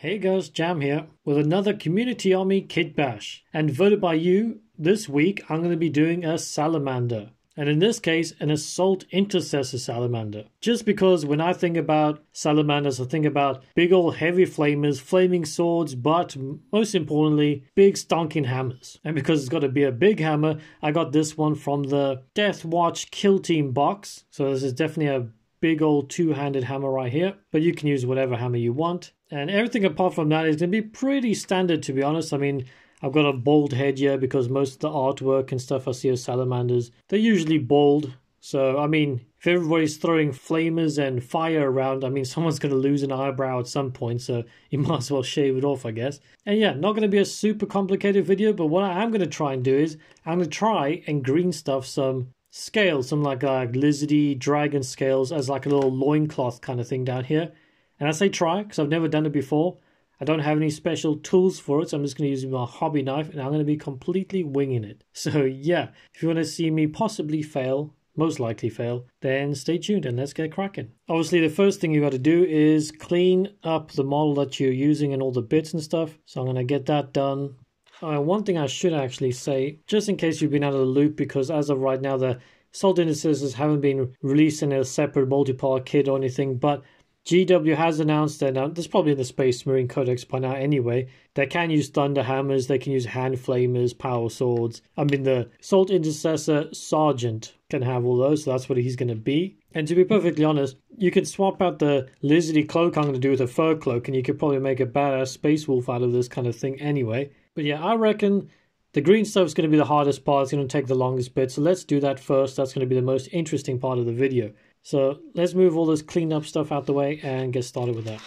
Hey guys, Jam here with another Community Army Kit Bash. And voted by you, this week I'm going to be doing a Salamander. And in this case, an Assault Intercessor Salamander. Just because when I think about Salamanders, I think about big old heavy flamers, flaming swords, but most importantly, big stonking hammers. And because it's got to be a big hammer, I got this one from the Death Watch Kill Team box. So this is definitely a big old two-handed hammer right here but you can use whatever hammer you want and everything apart from that is going to be pretty standard to be honest i mean i've got a bald head here because most of the artwork and stuff i see of salamanders they're usually bald. so i mean if everybody's throwing flamers and fire around i mean someone's going to lose an eyebrow at some point so you might as well shave it off i guess and yeah not going to be a super complicated video but what i am going to try and do is i'm going to try and green stuff some scales, some like uh, lizardy dragon scales as like a little loincloth kind of thing down here. And I say try because I've never done it before. I don't have any special tools for it, so I'm just going to use my hobby knife and I'm going to be completely winging it. So yeah, if you want to see me possibly fail, most likely fail, then stay tuned and let's get cracking. Obviously, the first thing you got to do is clean up the model that you're using and all the bits and stuff. So I'm going to get that done. Uh, one thing I should actually say, just in case you've been out of the loop, because as of right now, the Assault Intercessors haven't been released in a separate multi-part kit or anything, but GW has announced that now, this is probably in the Space Marine Codex by now anyway, they can use thunder hammers, they can use hand flamers, power swords. I mean, the Assault Intercessor Sergeant can have all those, so that's what he's going to be. And to be perfectly honest, you could swap out the lizardy cloak I'm going to do with a fur cloak, and you could probably make a badass Space Wolf out of this kind of thing anyway. But yeah, I reckon the green stuff is going to be the hardest part. It's going to take the longest bit. So let's do that first. That's going to be the most interesting part of the video. So let's move all this cleanup stuff out the way and get started with that.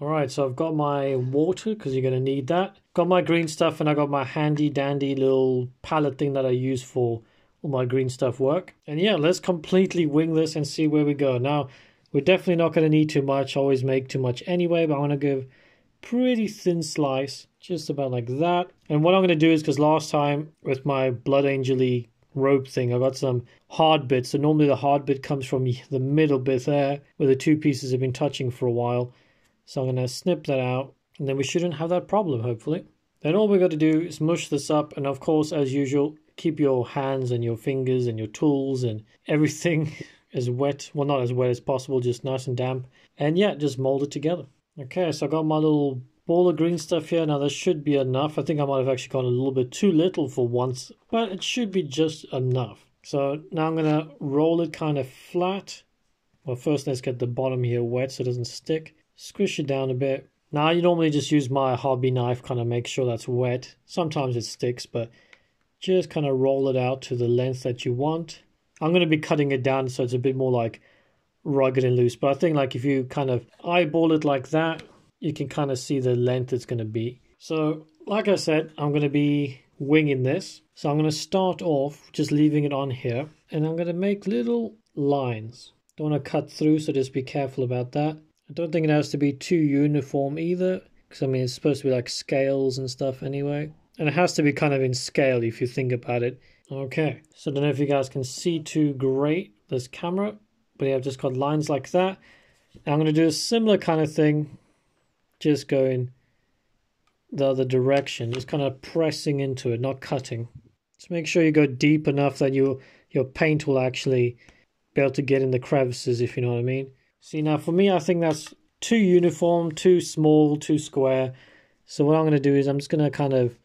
All right, so I've got my water because you're going to need that. Got my green stuff and I got my handy dandy little palette thing that I use for all my green stuff work. And yeah, let's completely wing this and see where we go. Now, we're definitely not going to need too much. always make too much anyway, but I want to give pretty thin slice, just about like that. And what I'm going to do is, because last time with my Blood Angel rope thing, I've got some hard bits. So normally the hard bit comes from the middle bit there, where the two pieces have been touching for a while. So I'm going to snip that out, and then we shouldn't have that problem, hopefully. Then all we've got to do is mush this up, and of course, as usual, keep your hands and your fingers and your tools and everything as wet, well, not as wet as possible, just nice and damp. And yeah, just mold it together. Okay, so I got my little ball of green stuff here. Now, this should be enough. I think I might have actually gone a little bit too little for once, but it should be just enough. So now I'm going to roll it kind of flat. Well, first let's get the bottom here wet so it doesn't stick. Squish it down a bit. Now, you normally just use my hobby knife, kind of make sure that's wet. Sometimes it sticks, but just kind of roll it out to the length that you want. I'm going to be cutting it down so it's a bit more like rugged and loose. But I think like if you kind of eyeball it like that, you can kind of see the length it's going to be. So like I said, I'm going to be winging this. So I'm going to start off just leaving it on here and I'm going to make little lines. Don't want to cut through, so just be careful about that. I don't think it has to be too uniform either, because I mean it's supposed to be like scales and stuff anyway. And it has to be kind of in scale if you think about it. Okay, so I don't know if you guys can see too great this camera, but yeah, I've just got lines like that. And I'm going to do a similar kind of thing, just going the other direction, just kind of pressing into it, not cutting. Just make sure you go deep enough that you, your paint will actually be able to get in the crevices, if you know what I mean. See, now for me, I think that's too uniform, too small, too square. So what I'm going to do is I'm just going to kind of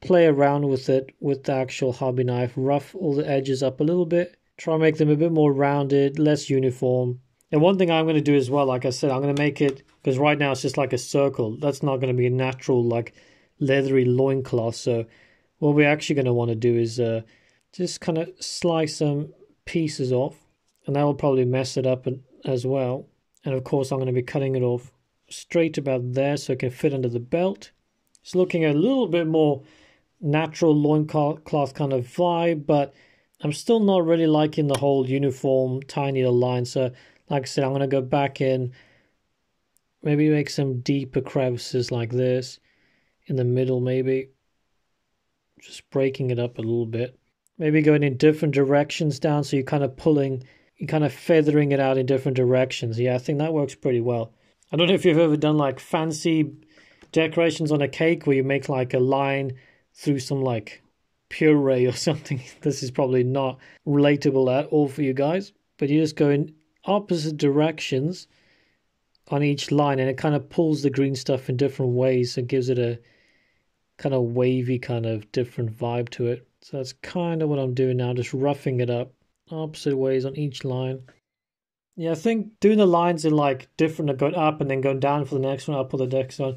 play around with it with the actual hobby knife, rough all the edges up a little bit, try and make them a bit more rounded, less uniform. And one thing I'm going to do as well, like I said, I'm going to make it, because right now it's just like a circle. That's not going to be a natural, like, leathery loincloth. So what we're actually going to want to do is uh, just kind of slice some pieces off. And that will probably mess it up as well. And of course, I'm going to be cutting it off straight about there so it can fit under the belt. It's looking a little bit more natural loincloth kind of vibe, but I'm still not really liking the whole uniform tiny little line. So, like I said, I'm going to go back in, maybe make some deeper crevices like this in the middle, maybe. Just breaking it up a little bit. Maybe going in different directions down, so you're kind of pulling, you're kind of feathering it out in different directions. Yeah, I think that works pretty well. I don't know if you've ever done like fancy decorations on a cake where you make like a line through some like puree or something. This is probably not relatable at all for you guys, but you just go in opposite directions on each line and it kind of pulls the green stuff in different ways and gives it a kind of wavy kind of different vibe to it. So that's kind of what I'm doing now, just roughing it up opposite ways on each line. Yeah, I think doing the lines in like different, going up and then going down for the next one, up on the next one,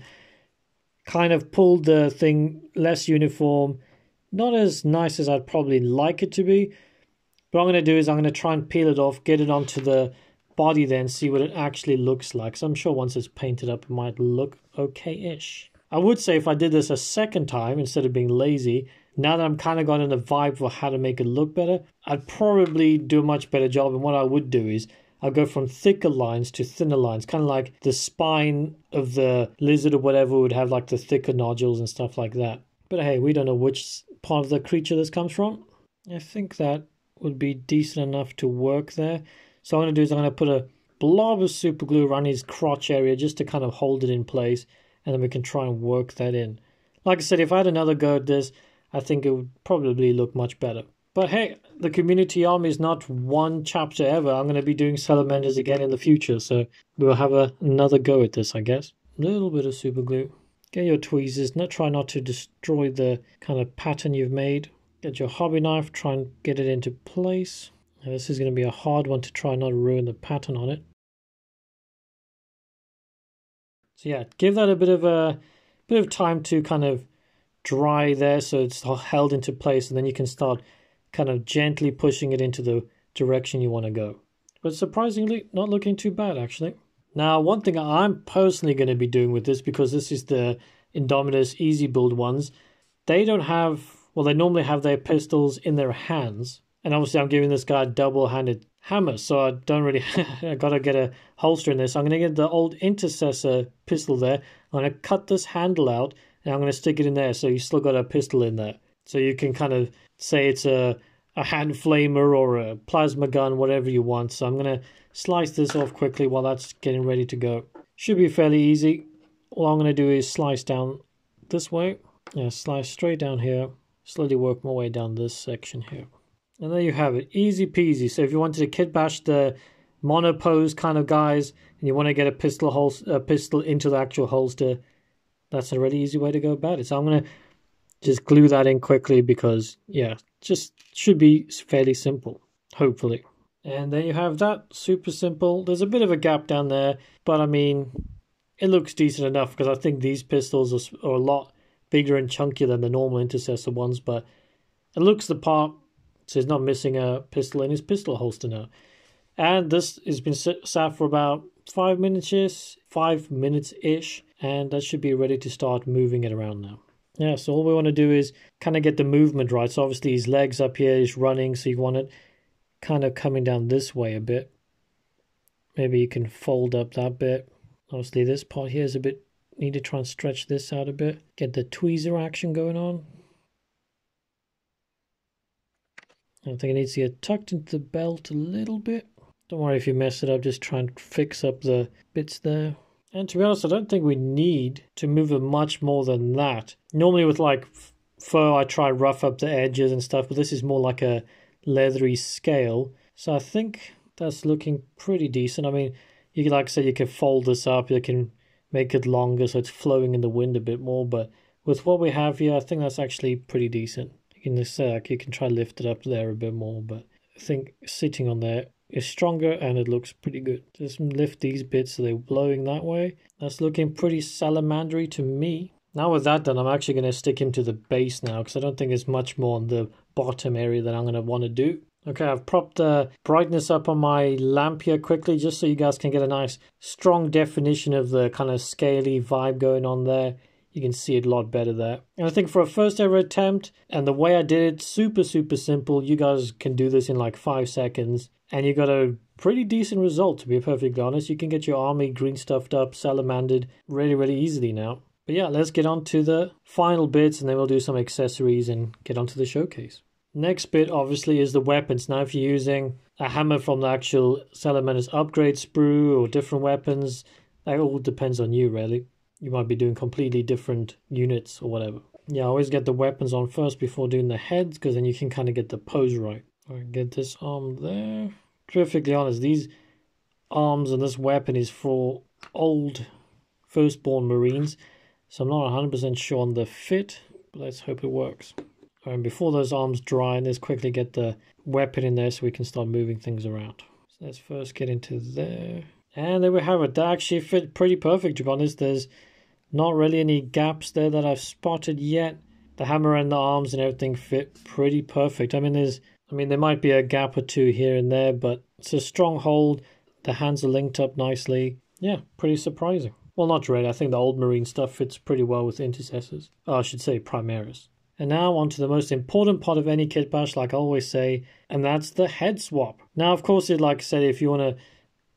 kind of pulled the thing less uniform. Not as nice as I'd probably like it to be. What I'm going to do is I'm going to try and peel it off, get it onto the body then, see what it actually looks like. So I'm sure once it's painted up, it might look okay-ish. I would say if I did this a second time, instead of being lazy, now that I'm kind of got in the vibe for how to make it look better, I'd probably do a much better job. And what I would do is I'll go from thicker lines to thinner lines, kind of like the spine of the lizard or whatever would have like the thicker nodules and stuff like that. But hey, we don't know which part of the creature this comes from. I think that would be decent enough to work there. So I'm going to do is I'm going to put a blob of super glue around his crotch area just to kind of hold it in place and then we can try and work that in. Like I said, if I had another go at this, I think it would probably look much better. But hey, the community army is not one chapter ever. I'm going to be doing salamanders again in the future, so we'll have a, another go at this, I guess. A little bit of super glue. Get your tweezers. Not try not to destroy the kind of pattern you've made. Get your hobby knife. Try and get it into place. Now, this is going to be a hard one to try not to ruin the pattern on it. So yeah, give that a bit of a bit of time to kind of dry there, so it's held into place, and then you can start kind of gently pushing it into the direction you want to go. But surprisingly, not looking too bad actually. Now, one thing I'm personally going to be doing with this, because this is the Indomitus Easy Build ones, they don't have, well, they normally have their pistols in their hands. And obviously, I'm giving this guy a double handed hammer, so I don't really, I gotta get a holster in this. I'm gonna get the old Intercessor pistol there. I'm gonna cut this handle out and I'm gonna stick it in there, so you still got a pistol in there. So you can kind of say it's a, a hand flamer or a plasma gun, whatever you want. So I'm going to slice this off quickly while that's getting ready to go. Should be fairly easy. All I'm going to do is slice down this way. Yeah, slice straight down here. Slowly work my way down this section here. And there you have it. Easy peasy. So if you wanted to kit bash the monopose kind of guys and you want to get a pistol hol- a pistol into the actual holster, that's a really easy way to go about it. So I'm going to just glue that in quickly because yeah just should be fairly simple hopefully and there you have that super simple there's a bit of a gap down there but i mean it looks decent enough because i think these pistols are, are a lot bigger and chunkier than the normal intercessor ones but it looks the part so he's not missing a pistol in his pistol holster now and this has been sat for about five minutes five minutes ish and that should be ready to start moving it around now yeah, so all we want to do is kind of get the movement right. So obviously his legs up here is running, so you want it kind of coming down this way a bit. Maybe you can fold up that bit. Obviously this part here is a bit, need to try and stretch this out a bit. Get the tweezer action going on. I think it needs to get tucked into the belt a little bit. Don't worry if you mess it up, just try and fix up the bits there. And to be honest, I don't think we need to move it much more than that. Normally with like fur, I try rough up the edges and stuff, but this is more like a leathery scale. So I think that's looking pretty decent. I mean, you can, like I said, you can fold this up, you can make it longer so it's flowing in the wind a bit more, but with what we have here, I think that's actually pretty decent. You can just you can try lift it up there a bit more, but I think sitting on there is stronger and it looks pretty good. Just lift these bits so they're blowing that way. That's looking pretty salamandery to me. Now with that done, I'm actually going to stick him to the base now because I don't think there's much more on the bottom area that I'm going to want to do. Okay, I've propped the brightness up on my lamp here quickly just so you guys can get a nice strong definition of the kind of scaly vibe going on there you can see it a lot better there. And I think for a first ever attempt, and the way I did it, super, super simple. You guys can do this in like five seconds, and you got a pretty decent result, to be perfectly honest. You can get your army green stuffed up, salamandered really, really easily now. But yeah, let's get on to the final bits, and then we'll do some accessories and get onto the showcase. Next bit, obviously, is the weapons. Now, if you're using a hammer from the actual Salamander's upgrade sprue or different weapons, That all depends on you, really. You might be doing completely different units or whatever. Yeah, always get the weapons on first before doing the heads because then you can kind of get the pose right. Alright, get this arm there. Perfectly honest, these arms and this weapon is for old firstborn Marines, so I'm not 100% sure on the fit, but let's hope it works. And before those arms dry, let's quickly get the weapon in there so we can start moving things around. So let's first get into there. And there we have it. That actually fit pretty perfect, to be honest. There's not really any gaps there that I've spotted yet. The hammer and the arms and everything fit pretty perfect. I mean, there's, I mean, there might be a gap or two here and there, but it's a strong hold. The hands are linked up nicely. Yeah, pretty surprising. Well, not really. I think the old marine stuff fits pretty well with intercessors. Oh, I should say primaris. And now on to the most important part of any kit bash, like I always say, and that's the head swap. Now, of course, it like I said, if you want to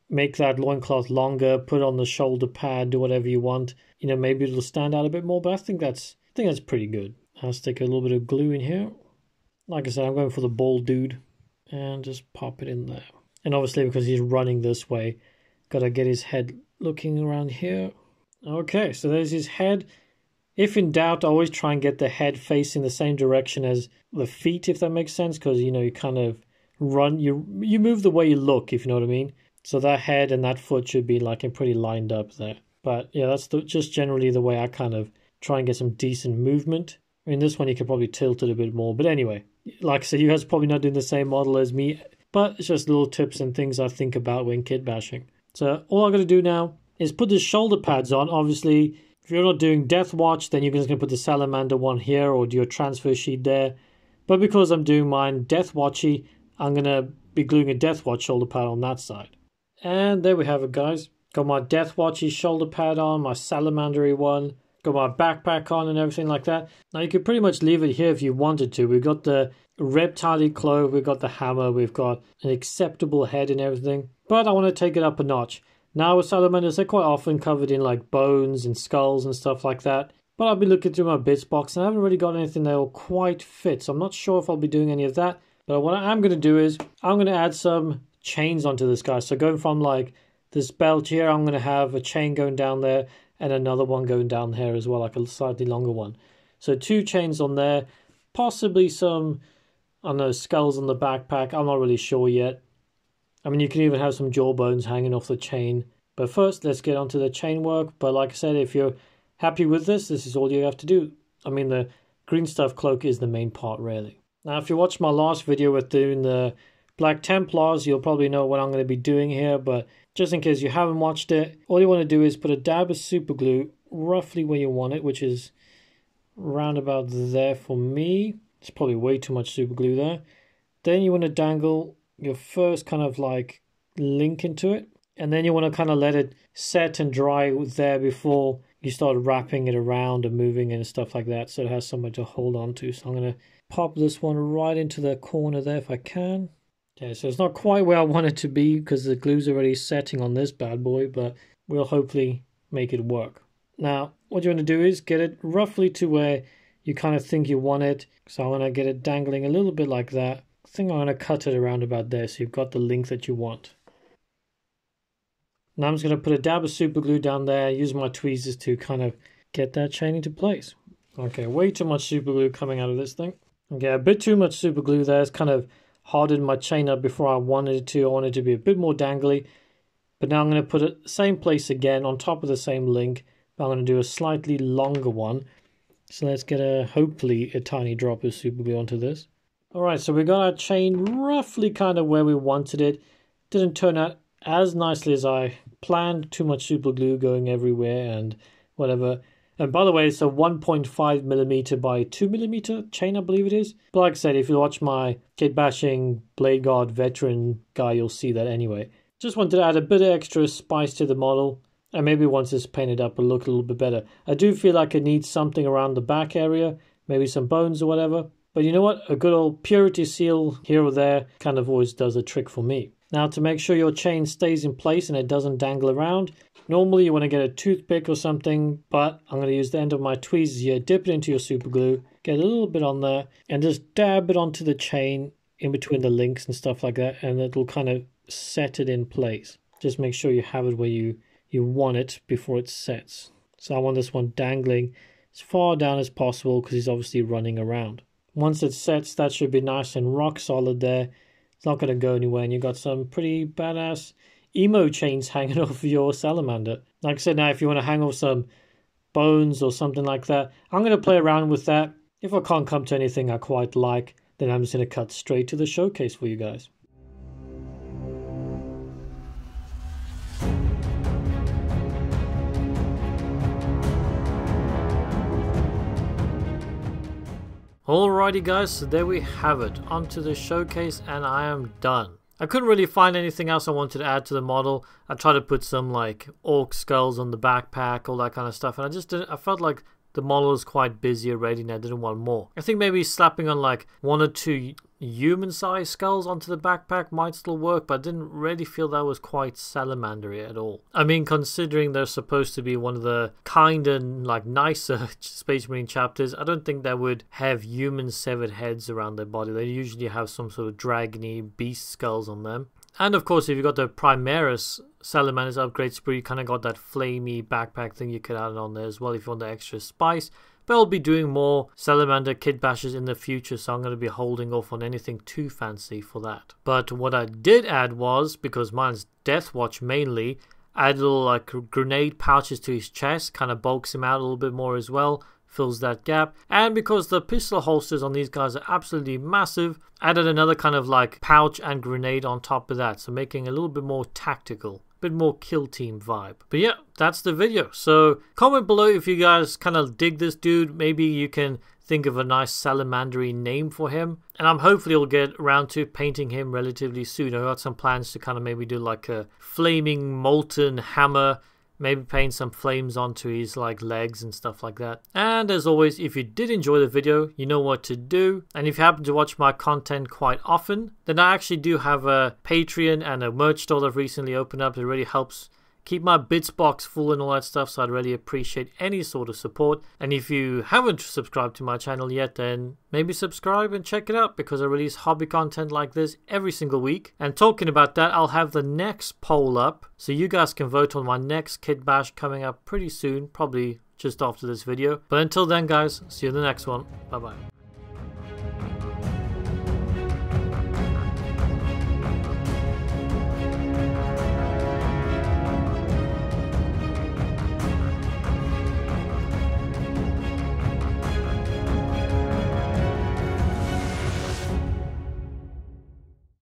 make that loincloth longer, put on the shoulder pad, do whatever you want, you know, maybe it'll stand out a bit more, but I think that's I think that's pretty good. I'll stick a little bit of glue in here. Like I said, I'm going for the bald dude and just pop it in there. And obviously because he's running this way, gotta get his head looking around here. Okay, so there's his head. If in doubt, always try and get the head facing the same direction as the feet, if that makes sense, because you know you kind of run, you you move the way you look, if you know what I mean. So that head and that foot should be like pretty lined up there. But yeah, that's the, just generally the way I kind of try and get some decent movement. I mean, this one you could probably tilt it a bit more, but anyway, like I said, you guys probably not doing the same model as me, but it's just little tips and things I think about when kit bashing. So all I got to do now is put the shoulder pads on. Obviously, if you're not doing Death Watch, then you're just going to put the Salamander one here or do your transfer sheet there. But because I'm doing mine Death Watchy, I'm going to be gluing a Death Watch shoulder pad on that side. And there we have it, guys. Got my Death Watchy shoulder pad on, my Salamandery one, got my backpack on and everything like that. Now you could pretty much leave it here if you wanted to. We've got the reptile cloak, we've got the hammer, we've got an acceptable head and everything. But I want to take it up a notch. Now with salamanders, they're quite often covered in like bones and skulls and stuff like that. But I'll be looking through my bits box and I haven't really got anything that will quite fit. So I'm not sure if I'll be doing any of that. But what I am going to do is I'm going to add some chains onto this guy. So going from like this belt here, I'm going to have a chain going down there and another one going down here as well, like a slightly longer one. So two chains on there, possibly some, I don't know, skulls on the backpack. I'm not really sure yet. I mean, you can even have some jawbones hanging off the chain. But first, let's get onto the chain work. But like I said, if you're happy with this, this is all you have to do. I mean, the green stuff cloak is the main part, really. Now, if you watched my last video with doing the Black Templars, you'll probably know what I'm going to be doing here, but just in case you haven't watched it, all you want to do is put a dab of super glue roughly where you want it, which is round about there for me. It's probably way too much super glue there. Then you want to dangle your first kind of like link into it, and then you want to kind of let it set and dry there before you start wrapping it around and moving and stuff like that so it has somewhere to hold on to. So I'm going to pop this one right into the corner there if I can. Okay, so it's not quite where I want it to be because the glue's already setting on this bad boy, but we'll hopefully make it work. Now, what you want to do is get it roughly to where you kind of think you want it. So I want to get it dangling a little bit like that. I think I'm going to cut it around about there so you've got the length that you want. Now I'm just going to put a dab of super glue down there, use my tweezers to kind of get that chain into place. Okay, way too much super glue coming out of this thing. Okay, a bit too much super glue there. It's kind of hardened my chain up before I wanted it to. I wanted it to be a bit more dangly. But now I'm going to put it same place again on top of the same link. But I'm going to do a slightly longer one. So let's get a hopefully a tiny drop of super glue onto this. Alright, so we got our chain roughly kind of where we wanted it. Didn't turn out as nicely as I planned. Too much super glue going everywhere and whatever. And by the way, it's a 1.5 millimeter by 2 millimeter chain, I believe it is. But like I said, if you watch my kit bashing Blade Guard veteran guy, you'll see that anyway. Just wanted to add a bit of extra spice to the model. And maybe once it's painted up, it'll look a little bit better. I do feel like it needs something around the back area, maybe some bones or whatever. But you know what? A good old purity seal here or there kind of always does a trick for me. Now to make sure your chain stays in place and it doesn't dangle around, normally you want to get a toothpick or something, but I'm going to use the end of my tweezers here, dip it into your super glue, get a little bit on there, and just dab it onto the chain in between the links and stuff like that, and it'll kind of set it in place. Just make sure you have it where you, you want it before it sets. So I want this one dangling as far down as possible because he's obviously running around. Once it sets, that should be nice and rock solid there. It's not going to go anywhere, and you've got some pretty badass emo chains hanging off your salamander. Like I said, now if you want to hang off some bones or something like that, I'm going to play around with that. If I can't come to anything I quite like, then I'm just going to cut straight to the showcase for you guys. Alrighty guys, so there we have it. Onto the showcase and I am done. I couldn't really find anything else I wanted to add to the model. I tried to put some like orc skulls on the backpack, all that kind of stuff, and I just didn't, I felt like the model was quite busy already and I didn't want more. I think maybe slapping on like one or two human sized skulls onto the backpack might still work, but I didn't really feel that was quite salamandery at all. I mean, considering they're supposed to be one of the kind and like nicer Space Marine chapters, I don't think they would have human severed heads around their body. They usually have some sort of dragony beast skulls on them. And of course, if you got the Primaris Salamanders upgrade sprue, you kind of got that flamey backpack thing you could add on there as well if you want the extra spice. But I'll be doing more Salamander Kit bashes in the future, so I'm going to be holding off on anything too fancy for that. But what I did add was, because mine's Death Watch mainly, add little like grenade pouches to his chest, kind of bulks him out a little bit more as well fills that gap. And because the pistol holsters on these guys are absolutely massive, added another kind of like pouch and grenade on top of that. So making a little bit more tactical bit more kill team vibe. But yeah, that's the video. So comment below if you guys kind of dig this dude. Maybe you can think of a nice salamandery name for him. And I'm hopefully will get around to painting him relatively soon. I've got some plans to kind of maybe do like a flaming molten hammer maybe paint some flames onto his like legs and stuff like that. And as always, if you did enjoy the video, you know what to do. And if you happen to watch my content quite often, then I actually do have a Patreon and a merch store that I've recently opened up. It really helps keep my bits box full and all that stuff so i'd really appreciate any sort of support. And if you haven't subscribed to my channel yet then maybe subscribe and check it out because i release hobby content like this every single week. And talking about that i'll have the next poll up so you guys can vote on my next kit bash coming up pretty soon probably just after this video. But until then guys see you in the next one. Bye bye